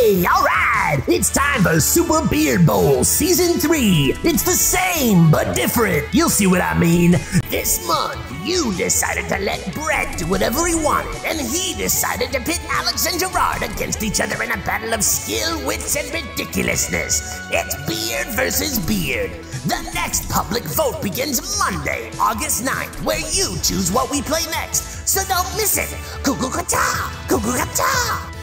Hey, all right! It's time for Super Beard Bowl Season 3. It's the same, but different. You'll see what I mean. This month, you decided to let Brett do whatever he wanted, and he decided to pit Alex and Jirard against each other in a battle of skill, wits, and ridiculousness. It's Beard versus Beard. The next public vote begins Monday, August 9th, where you choose what we play next. So don't miss it. Cuckoo kata,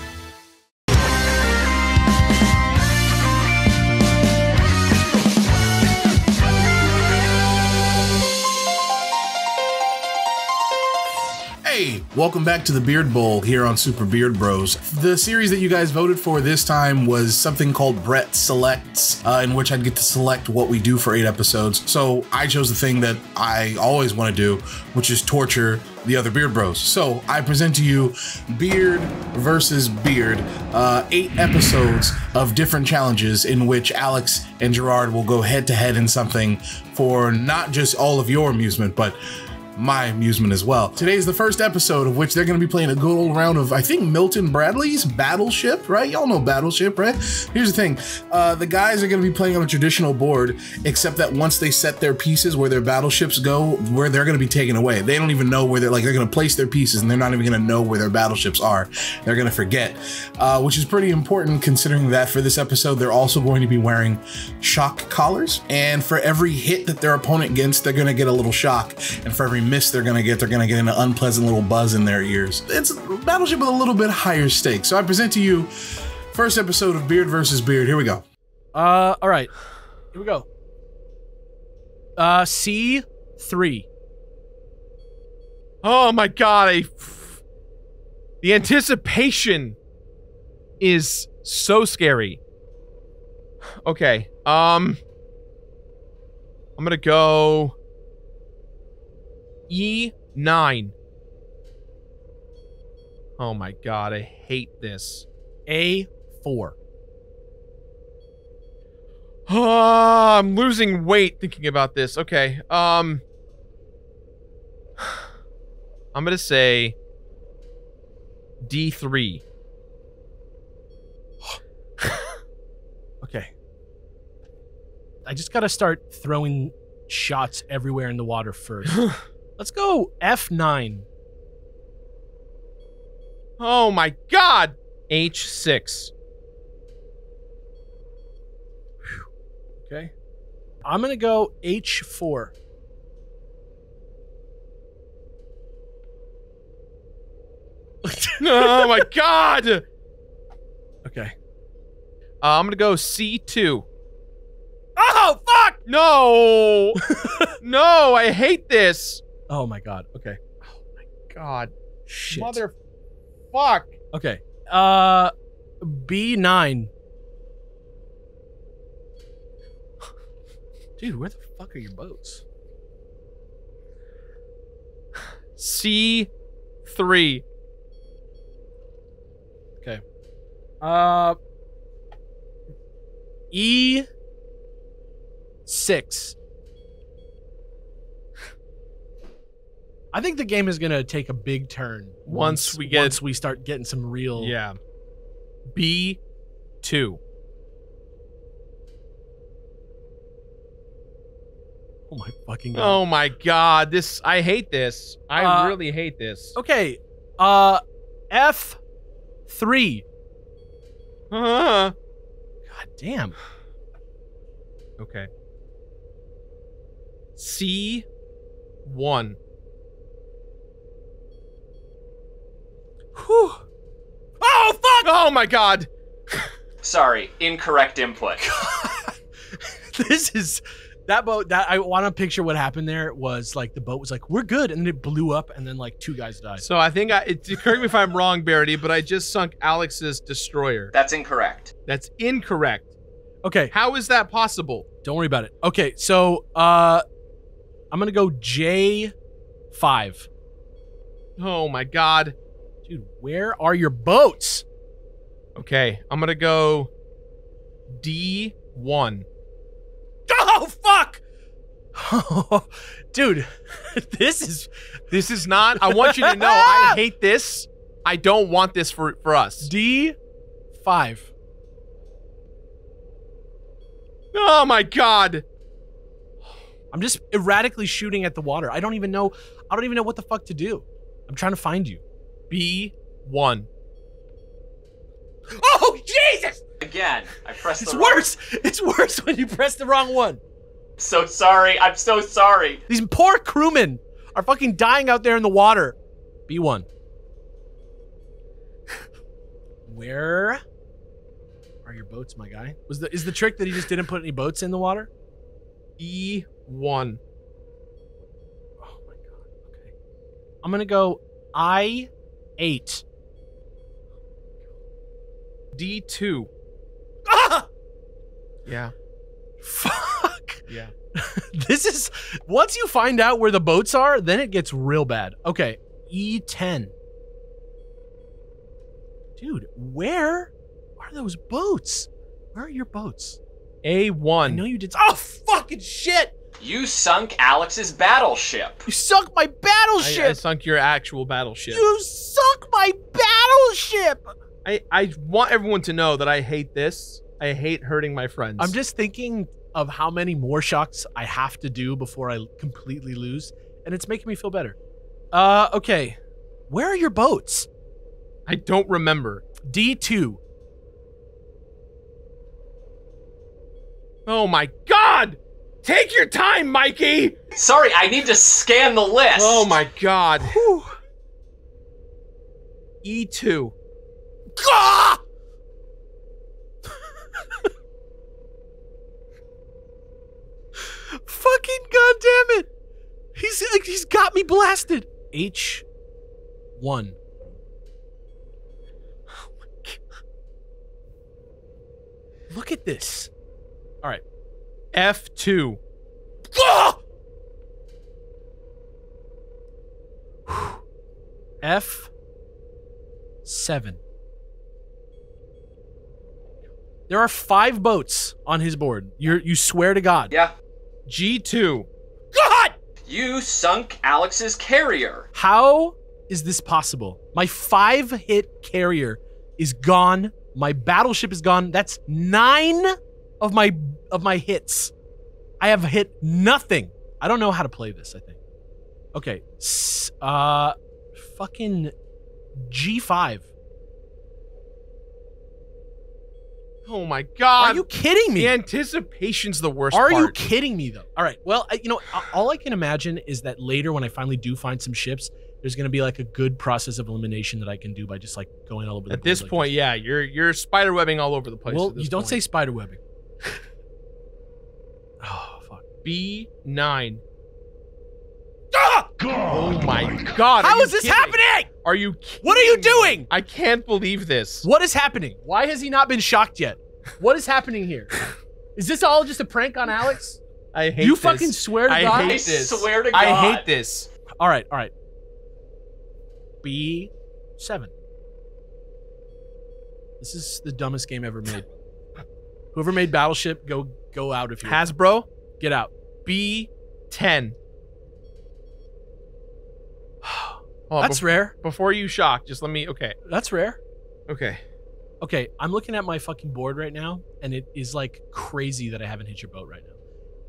welcome back to the Beard Bowl here on Super Beard Bros. The series that you guys voted for this time was something called Brett Selects, uh, in which I'd get to select what we do for eight episodes. So I chose the thing that I always want to do, which is torture the other Beard Bros. So I present to you Beard versus Beard, uh, eight episodes of different challenges in which Alex and Jirard will go head to head in something for not just all of your amusement, but my amusement as well. Today is the first episode of which they're going to be playing a good old round of, I think, Milton Bradley's Battleship, right? Y'all know Battleship, right? Here's the thing uh, the guys are going to be playing on a traditional board, except that once they set their pieces where their battleships go, where they're going to be taken away. They don't even know where they're like, they're going to place their pieces and they're not even going to know where their battleships are. They're going to forget, uh, which is pretty important considering that for this episode, they're also going to be wearing shock collars. And for every hit that their opponent gets, they're going to get a little shock. And for every miss they're gonna get, they're gonna get an unpleasant little buzz in their ears. It's battleship with a little bit higher stakes. So I present to you first episode of Beard versus Beard. Here we go. Uh, all right. Here we go. Uh, C three. Oh my god, I. The anticipation is so scary. Okay, um. I'm gonna go. E9. Oh my god, I hate this. A four. Oh, I'm losing weight thinking about this. Okay. Um I'm going to say D3. Okay. I just gotta start throwing shots everywhere in the water first. Let's go F nine. Oh my god. H6. Okay. I'm gonna go H four. oh my god. Okay. Uh, I'm going to go C2. Oh, fuck! No! no, I hate this. Oh my god. Okay. Oh my god. Shit. Mother fuck. Okay. Uh B9. Dude, where the fuck are your boats? C3. Okay. Uh E6. I think the game is gonna take a big turn Once we get- once we start getting some real Yeah. B2. Oh my fucking god. Oh my god. This I hate this. I Uh, really hate this. Okay. Uh F three. Uh -huh. God damn. okay. C1. Whew. Oh fuck! Oh my god. Sorry, incorrect input. this is that boat that I want to picture what happened there was like the boat was like we're good and then it blew up and then like two guys died. So I think I it, correct me if I'm wrong, Barryte, but I just sunk Alex's destroyer. That's incorrect. That's incorrect. Okay, How is that possible? don't worry about it. Okay, so uh I'm going to go J5. Oh my god. Dude, where are your boats? Okay, I'm gonna go D1. Oh fuck! Dude, this is This is not. I want you to know. I hate this. I don't want this for for us. D5. Oh my god. I'm just erratically shooting at the water. I don't even know. I don't even know what the fuck to do. I'm trying to find you. B1. Oh Jesus! Again, I pressed It's the wrong- worse. It's worse when you press the wrong one. So sorry. I'm so sorry. These poor crewmen are fucking dying out there in the water. B1. Where are your boats, my guy? Was the is the trick that he just didn't put any boats in the water? E1. Oh my god. Okay. I'm gonna go I eight. D2. Ah! Yeah. Fuck. Yeah. this is once you find out where the boats are, then it gets real bad. Okay, E10. Dude, where are those boats? Where are your boats? A1. I know you did. Oh fucking shit! You sunk Alex's battleship. You sunk my battleship. I sunk your actual battleship. you sunk my battleship. I, I want everyone to know that I hate this. I hate hurting my friends. I'm just thinking of how many more shots I have to do before I completely lose, and it's making me feel better. Uh, okay. Where are your boats? I don't remember. D2. Oh my god! Take your time, Mikey! Sorry, I need to scan the list. Oh my god. E E2. Gah! Fucking goddamn it! He's he's got me blasted. H one. Look at this. All right. F2. Gah! F seven. There are five boats on his board. You you swear to God. Yeah. G2. God! You sunk Alex's carrier. How is this possible? My five hit carrier is gone. My battleship is gone. That's nine of my of my hits. I have hit nothing. I don't know how to play this. I think. Okay. S- uh, fucking G five. Oh my god. Are you kidding me? The anticipation's the worst Are part. you kidding me though? All right. Well, I, you know, all I can imagine is that later when I finally do find some ships, there's going to be like a good process of elimination that I can do by just like going all over the At this like point, yeah, you're you're spider webbing all over the place. Well, you don't point. say spider webbing. oh fuck! B9. Ah! Oh my god. are How you is this kidding? happening? Are you kidding What are you me? doing? I can't believe this. What is happening? Why has he not been shocked yet? What is happening here? Is this all just a prank on Alex? I hate you this. You fucking swear to I God. I hate this. swear to God. I hate this. All right, all right. B seven. This is the dumbest game ever made. Whoever made Battleship, go go out if you Hasbro get out. B10. Oh, That's bef- rare. before you shock, just let me. Okay, That's rare. okay. Okay, I'm looking at my fucking board right now, and it is like crazy that I haven't hit your boat right now.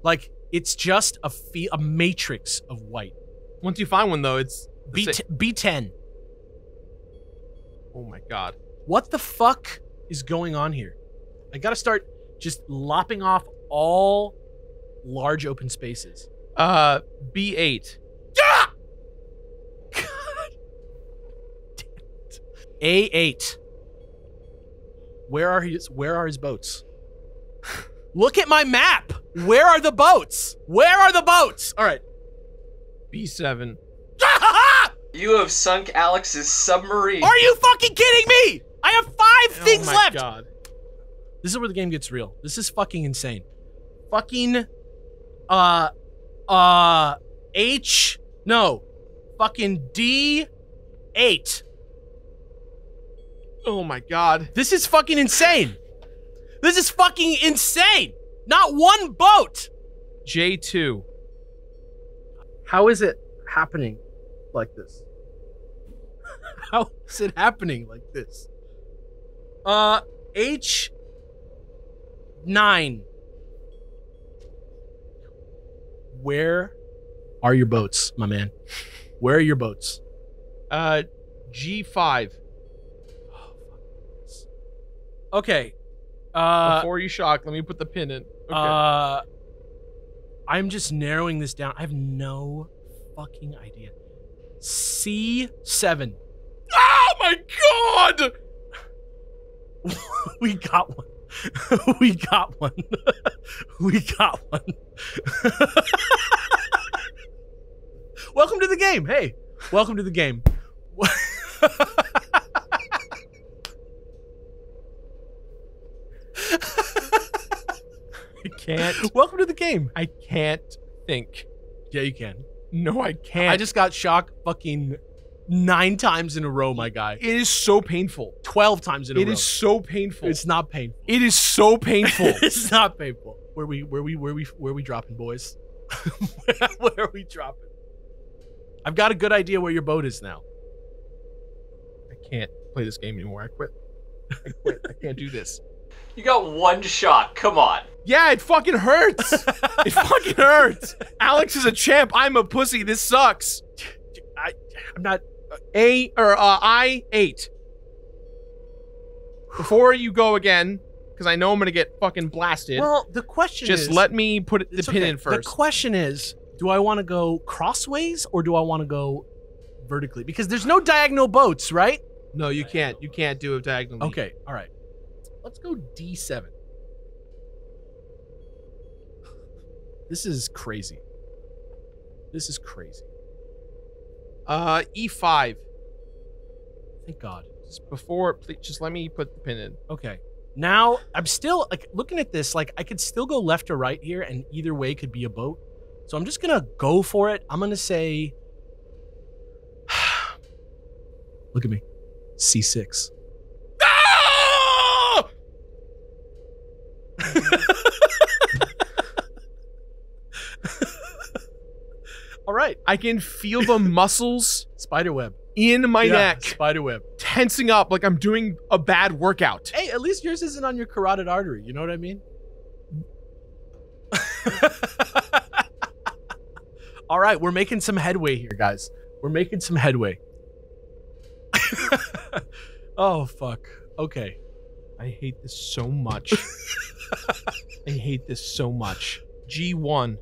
Like it's just a fe- a matrix of white. Once you find one, though, it's B sa- B10. Oh my god. What the fuck is going on here? I gotta start just lopping off all large open spaces. Uh, B8. A8. Where are his where are his boats? Look at my map. Where are the boats? Where are the boats? All right. B7. You have sunk Alex's submarine. Are you fucking kidding me? I have five things oh my left. god. This is where the game gets real. This is fucking insane. Fucking uh, uh, H, no, fucking D8. Oh my god. This is fucking insane. This is fucking insane. Not one boat. J2. How is it happening like this? How is it happening like this? Uh, H9. Where are your boats, my man? Where are your boats? Uh, G5. Okay. Uh, Before you shock, let me put the pin in. Okay. uh, I'm just narrowing this down. I have no fucking idea. C7. oh my god! we got one. we got one. we got one. welcome to the game. Hey, welcome to the game. I can't. welcome to the game. I can't think. Yeah, you can. No, I can't. I just got shock fucking nine times in a row, my guy. It is so painful. 12 times in a It row. It is so painful. It's not painful. it is so painful. it's not painful. Where we where we where we where we dropping, boys? where are we dropping? I've got a good idea where your boat is now. I can't play this game anymore. I quit. I quit. I can't do this. You got one shot. Come on. Yeah, it fucking hurts. it fucking hurts. Alex is a champ. I'm a pussy. This sucks. I I'm not A or uh, I eight. Before you go again, because I know I'm gonna get fucking blasted. Well, the question just is let me put it, the pin okay. in first. The question is, do I want to go crossways or do I want to go vertically? Because there's no diagonal boats, right? no, you can't. You can't do it diagonally. Okay, all right. Let's go D7. This is crazy. This is crazy. Uh, E5. Thank God. Just before, please, just let me put the pin in. Okay. Now I'm still like looking at this. Like I could still go left or right here, and either way could be a boat. So I'm just gonna go for it. I'm gonna say. Look at me. C6. Ah! All right. I can feel the muscles Spiderweb. in my Yeah, neck Spiderweb. tensing up like I'm doing a bad workout. Hey, at least yours isn't on your carotid artery. You know what I mean? All right, we're making some headway here, guys. We're making some headway. oh fuck. Okay. I hate this so much. I hate this so much. G1.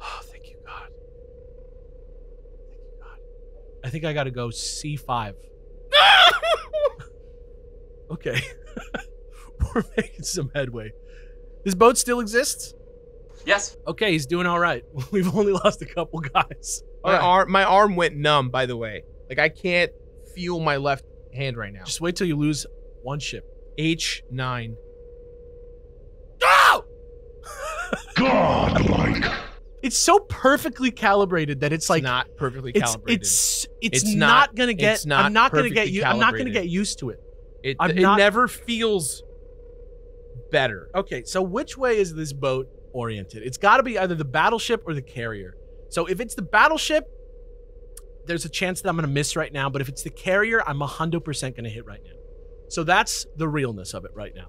Oh, thank you, God. Thank you, God. I think I got to go C5. Okay. we're making some headway. This boat still exists? Yes. Okay, he's doing all right. We've only lost a couple guys. All My right. arm, my arm went numb. By the way, like I can't feel my left hand right now. Just wait till you lose one ship. H9. Oh! It's so perfectly calibrated that it's It's like not perfectly calibrated. it's it's, It's not, not- gonna get. not I'm not gonna get you. I'm not gonna get used to it. it, it not- never feels better. Okay, so which way is this boat oriented? It's got to be either the battleship or the carrier. So if it's the battleship, there's a chance that I'm gonna miss right now. But if it's the carrier, I'm hundred percent gonna hit right now. So that's the realness of it right now.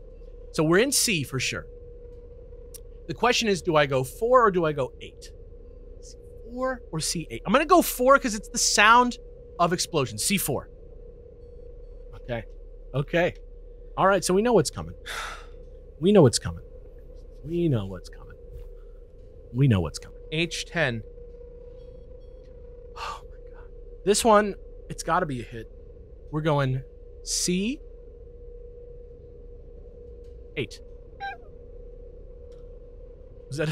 So we're in C for sure. The question is, do I go four or do I go eight? C4 or C8? I'm gonna go four because it's the sound of explosion. C4. Okay. Okay. All right. So we know what's coming. We know what's coming. We know what's coming. We know what's coming. H10. Oh my god. This one, it's got to be a hit. We're going C. Eight. Was that?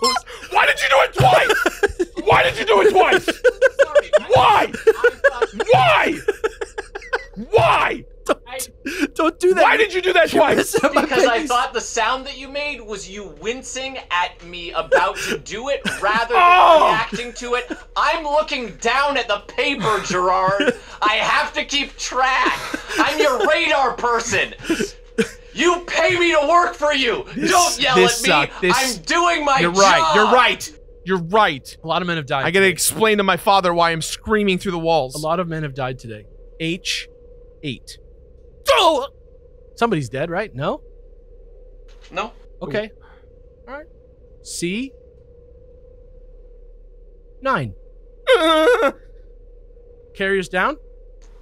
was- Why did you do it twice? Why did you do it twice? Why? Why? Why? Don't do that. Why did you do that twice? Because I thought the sound that you made was you wincing at me about to do it rather than Oh! reacting to it. I'm looking down at the paper, Jirard. I have to keep track. I'm your radar person. You pay me to work for you. Don't yell this at me. sucked. This- I'm doing my You're job. right. You're right. You're right. A lot of men have died. I gotta today. explain to my father why I'm screaming through the walls. A lot of men have died today. H8. Oh! Somebody's dead, right? No. No. Okay. All right. C. Nine. Carriers down.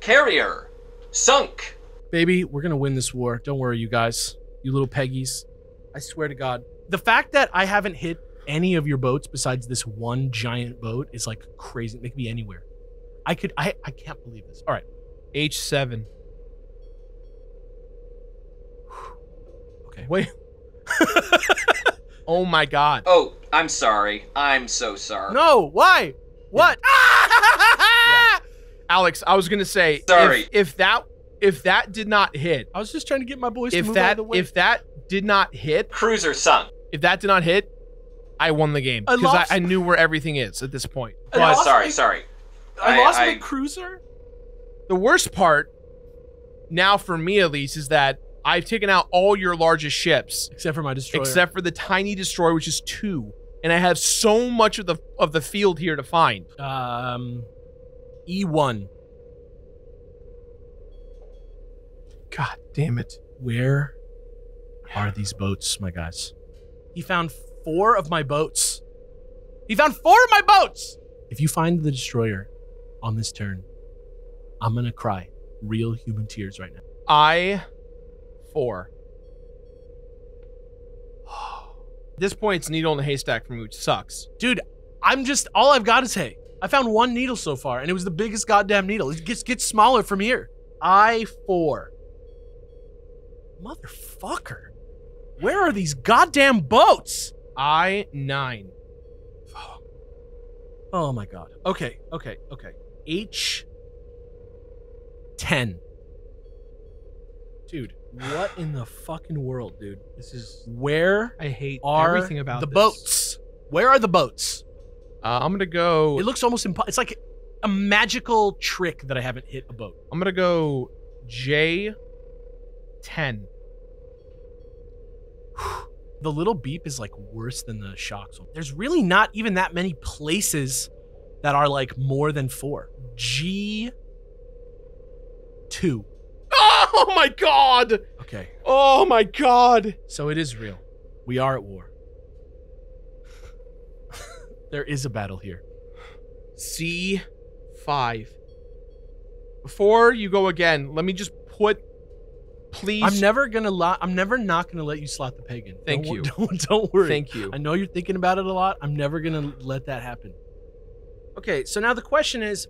Carrier. Sunk. Baby, we're gonna win this war. Don't worry, you guys. You little peggies. I swear to God. The fact that I haven't hit any of your boats besides this one giant boat is like crazy. They could be anywhere. I could I I can't believe this. All right. H7. Okay. Wait. oh my god. Oh, I'm sorry. I'm so sorry. No, why? What? Alex, I was gonna say Sorry. If, if that if that did not hit, I was just trying to get my boys to if move out of that the way. if that did not hit, Cruiser sunk. if that did not hit, I won the game because I, lost- I knew where everything is at this point. I But lost sorry, my- sorry. I, I- lost I- my cruiser. the worst part, now for me at least, is that I've taken out all your largest ships Except for my destroyer. except for the tiny destroyer, which is two, and I have so much of the of the field here to find. um E1. God damn it! Where are these boats, my guys? He found four of my boats. He found four of my boats. If you find the destroyer on this turn, I'm gonna cry real human tears right now. I four. This point, it's needle in the haystack for me, which sucks. Dude, I'm just all I've got to say. I found one needle so far, and it was the biggest goddamn needle. It gets gets smaller from here. I four. Motherfucker. Where are these goddamn boats? I nine. Oh my god. Okay, okay, okay. H 10. Dude, what in the fucking world, dude? This is. Where I hate are everything about the this. boats? Where are the boats? Uh, I'm gonna go. It looks almost impossible. It's like a magical trick that I haven't hit a boat. I'm gonna go J ten. The little beep is like worse than the shocks. There's really not even that many places that are like more than four. G two. Oh my god! Okay. Oh my god! So it is real. We are at war. there is a battle here. C five. Before you go again, let me just put. Please. I'm never gonna lie. I'm never not gonna let you slot the pagan. Thank Don't you. Don't don't worry. Thank you. I know you're thinking about it a lot. I'm never gonna let that happen. Okay, so now the question is,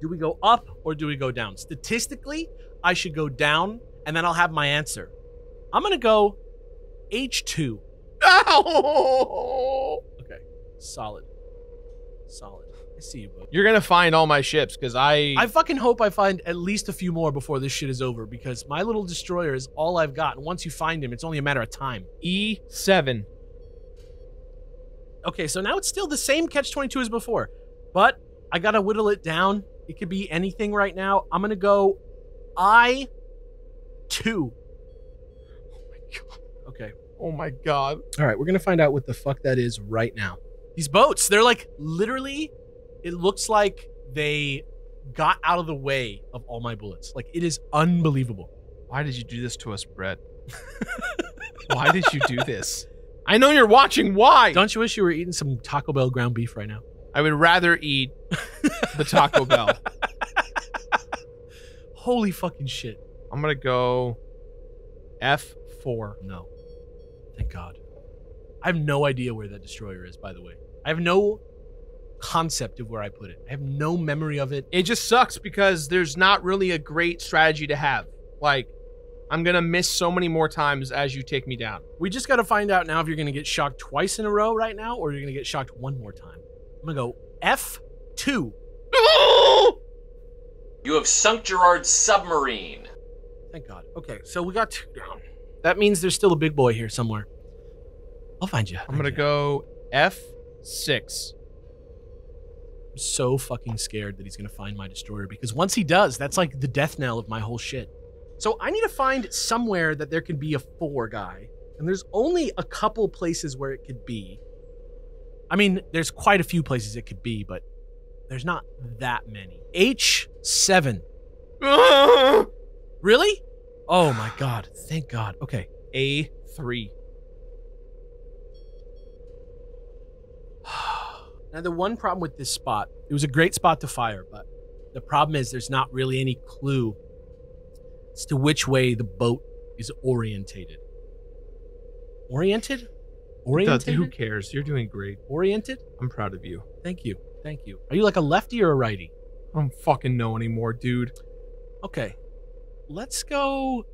do we go up or do we go down? Statistically, I should go down, and then I'll have my answer. I'm gonna go H2. Ow! Okay, solid, solid. See you, bro. You're gonna find all my ships because I. I fucking hope I find at least a few more before this shit is over because my little destroyer is all I've got. And once you find him, it's only a matter of time. E seven. Okay, so now it's still the same catch 22 as before, but I gotta whittle it down. It could be anything right now. I'm gonna go I two. Oh my god. Okay. Oh my god. All right, we're gonna find out what the fuck that is right now. These boats, they're like literally, it looks like they got out of the way of all my bullets. Like it is unbelievable. Why did you do this to us, Brett? Why did you do this? I know you're watching. Why? Don't you wish you were eating some Taco Bell ground beef right now? I would rather eat the Taco Bell. Holy fucking shit. I'm gonna go F4. No. Thank God. I have no idea where that destroyer is, by the way. I have no concept of where I put it. I have no memory of it. It just sucks because there's not really a great strategy to have. Like, I'm gonna miss so many more times as you take me down. We just got to find out now if you're going to get shocked twice in a row right now or you're going to get shocked one more time. I'm going to go F2. You have sunk Jirard's submarine. Thank God. Okay, so we got two down. That means there's still a big boy here somewhere. I'll find you. I'm gonna go F6. I'm so fucking scared that he's gonna find my destroyer because once he does, that's like the death knell of my whole shit. So I need to find somewhere that there can be a four guy, and there's only a couple places where it could be. I mean, there's quite a few places it could be, but there's not that many. H7. Really? Oh my god. Thank God. Okay. A3. Now, the one problem with this spot, it was a great spot to fire, but the problem is there's not really any clue as to which way the boat is orientated. Oriented? Oriented? Who cares? You're doing great. Oriented? I'm proud of you. Thank you. Thank you. Are you like a lefty or a righty? I don't fucking know anymore, dude. Okay. Let's go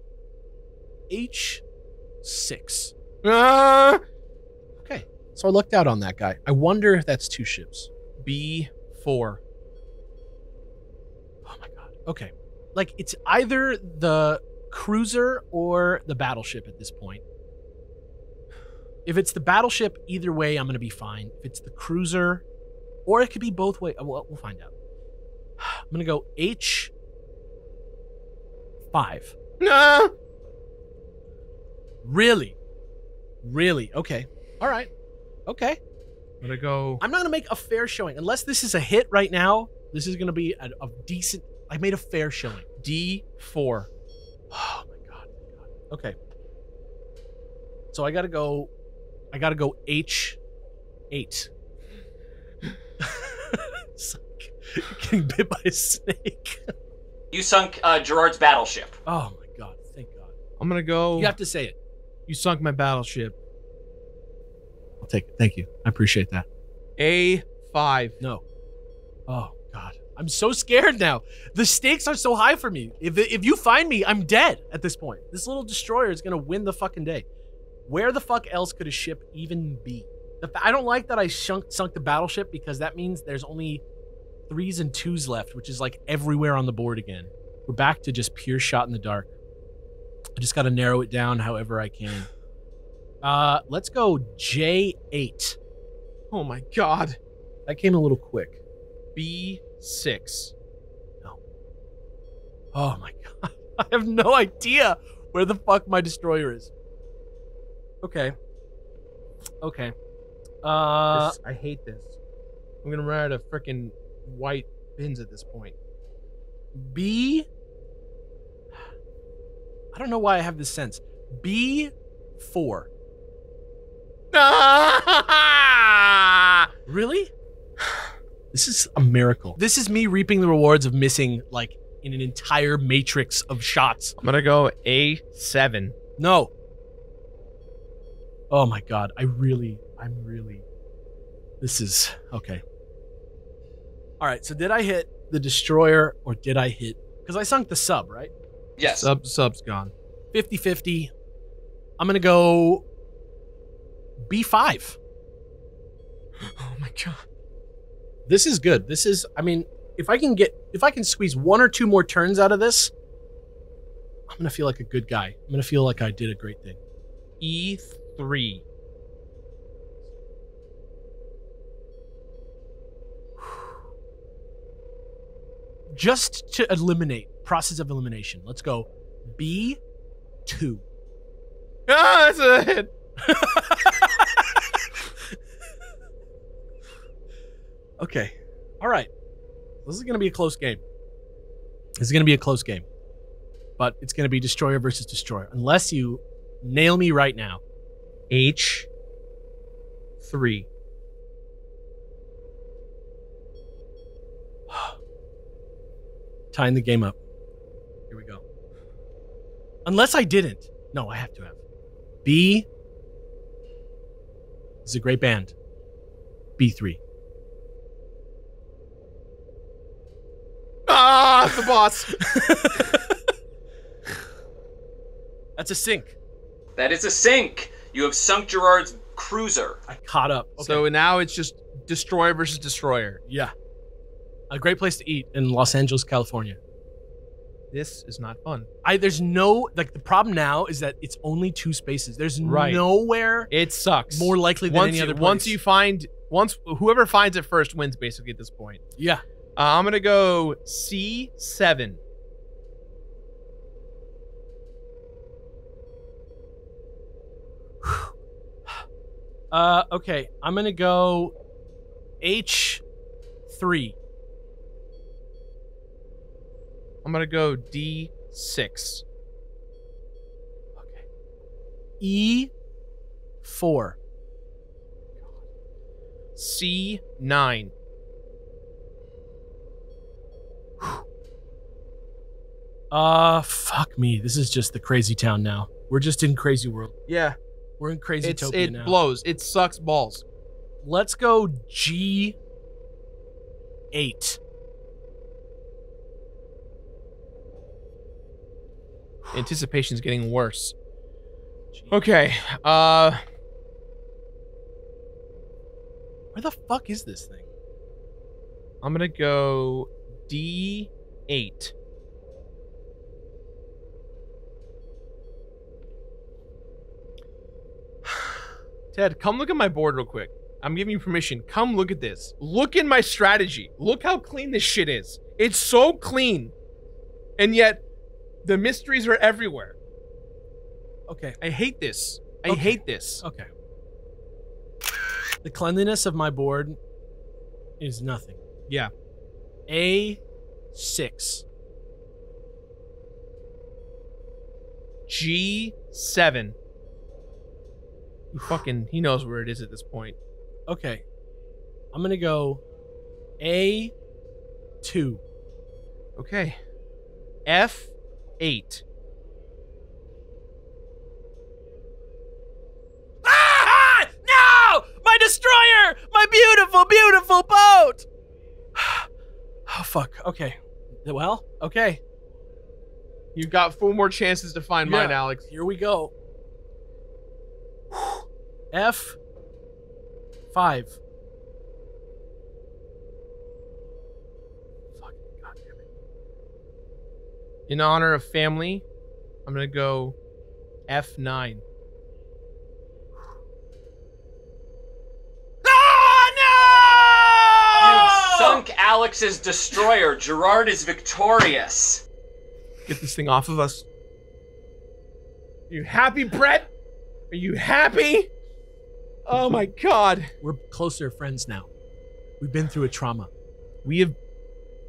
H6. Ah! So I lucked out on that guy. I wonder if that's two ships. B4. Oh my god. Okay. Like it's either the cruiser or the battleship at this point. If it's the battleship, either way, I'm gonna be fine. If it's the cruiser, or it could be both way. Well, we'll find out. I'm gonna go H five. Nah. Really, really. Okay. All right. Okay. I'm gonna go. I'm not gonna make a fair showing unless this is a hit right now. This is gonna be a, a decent. I made a fair showing. D4. Oh my god. god. Okay. So I gotta go. I gotta go H eight. It's like Getting bit by a snake. You sunk uh, Jirard's battleship. Oh my god! Thank God. I'm gonna go. You have to say it. You sunk my battleship. I'll take it. Thank you. I appreciate that. A5. No. Oh God. I'm so scared now. The stakes are so high for me. If if you find me, I'm dead at this point. This little destroyer is gonna win the fucking day. Where the fuck else could a ship even be? I don't like that I sunk sunk the battleship because that means there's only threes and twos left, which is like everywhere on the board again. We're back to just pure shot in the dark. I just got to narrow it down however I can. Uh, let's go J8. Oh my god. That came a little quick. B6. No. Oh my god. I have no idea where the fuck my destroyer is. Okay. Okay. Uh This- I hate this. I'm gonna run out of freaking white bins at this point. B I don't know why I have this sense. B4. Really? This is a miracle. This is me reaping the rewards of missing like in an entire matrix of shots. I'm gonna go A7. No. Oh my god, I really I'm really This is okay. All right, so did I hit the destroyer or did I hit cuz I sunk the sub, right? Yes. Sub sub's gone. 50-50. I'm going to go B5. Oh my god. This is good. This is I mean, if I can get if I can squeeze one or two more turns out of this, I'm going to feel like a good guy. I'm going to feel like I did a great thing. E3. Just to eliminate, process of elimination. Let's go B2. Ah, that's a hit. Okay. All right. This is going to be a close game. This is going to be a close game. But it's going to be destroyer versus destroyer. Unless you nail me right now. H3. Tying the game up. Here we go. Unless I didn't. No, I have to have. B. Is a great band. B3. The boss. That's a sink. That is a sink. You have sunk Jirard's cruiser. I caught up. Okay. So now it's just destroyer versus destroyer. yeah. A great place to eat in Los Angeles, California. This is not fun. I there's no like the problem now is that it's only two spaces. There's Right. nowhere It sucks. more likely than once any you, other place. once you find once whoever finds it first wins basically at this point. yeah. Uh, I'm gonna go C7. Uh okay, I'm going to go H3. I'm gonna go D6. Okay. E4. C9. Uh, fuck me. This is just the crazy town now. We're just in crazy world. Yeah, We're in crazy it's it now. blows. It sucks balls. Let's go G eight. Anticipation's getting worse. Okay. Uh Where the fuck is this thing? I'm gonna go D8. Ted, come look at my board real quick. I'm giving you permission. Come look at this. Look in my strategy. Look how clean this shit is. It's so clean. And yet, the mysteries are everywhere. Okay. I hate this. I Okay. hate this. Okay. The cleanliness of my board is nothing. Yeah. A six. G7. He fucking, he knows where it is at this point. Okay. I'm gonna go A two. Okay. F8. Ah! No! My destroyer! My beautiful, beautiful boat! Oh fuck. Okay. Well, okay. You've got four more chances to find mine, Alex. Here we go. F five. Fucking goddamn it. In honor of family, I'm going to go F9. Ah, You sunk Alex's destroyer. Jirard is victorious. Get this thing off of us. Are you happy, Brett? Are you happy? Oh my god. We're closer friends now. We've been through a trauma. We have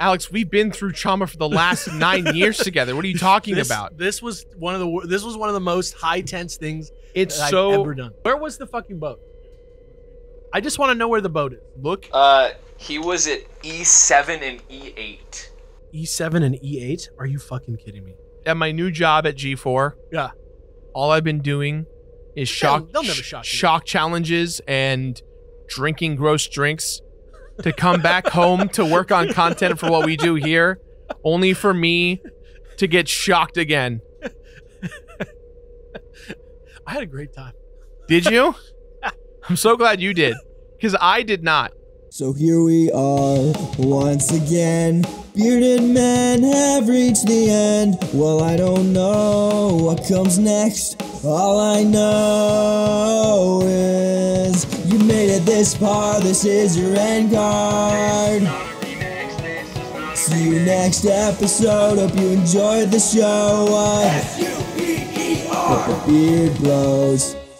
Alex, we've been through trauma for the last 9 years together. What are you talking This- about? This was one of the this was one of the most high tense things It's that so I've ever done. Where was the fucking boat? I just want to know where the boat is. look Uh, he was at E7 and E E8. E7 and E8? Are you fucking kidding me? at my new job at G4. Yeah. All I've been doing is shock they'll never shock you. shock challenges and drinking gross drinks to come back home to work on content for what we do here, only for me to get shocked again. I had a great time. Did you? I'm so glad you did, because I did not. So here we are once again. Bearded men have reached the end. Well, I don't know what comes next. All I know is you made it this far. This is your end card. See you next episode. Hope you enjoyed the show. Uh, the Beard Bros.